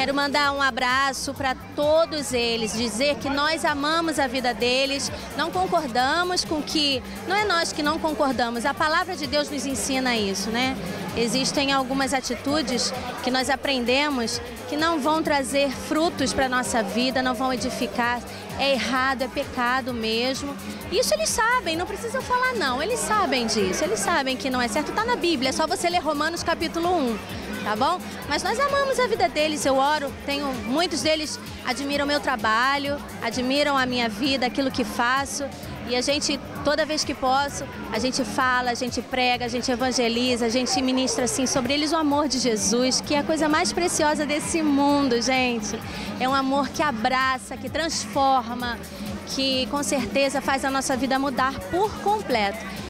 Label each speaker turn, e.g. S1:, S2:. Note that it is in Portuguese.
S1: Quero mandar um abraço para todos eles, dizer que nós amamos a vida deles, não concordamos com que. Não é nós que não concordamos, a palavra de Deus nos ensina isso, né? Existem algumas atitudes que nós aprendemos que não vão trazer frutos para a nossa vida, não vão edificar. É errado, é pecado mesmo. Isso eles sabem, não precisa falar não. Eles sabem disso, eles sabem que não é certo. Está na Bíblia, é só você ler Romanos capítulo 1 tá bom? Mas nós amamos a vida deles, eu oro, tenho muitos deles admiram meu trabalho, admiram a minha vida, aquilo que faço. E a gente, toda vez que posso, a gente fala, a gente prega, a gente evangeliza, a gente ministra assim sobre eles o amor de Jesus, que é a coisa mais preciosa desse mundo, gente. É um amor que abraça, que transforma, que com certeza faz a nossa vida mudar por completo.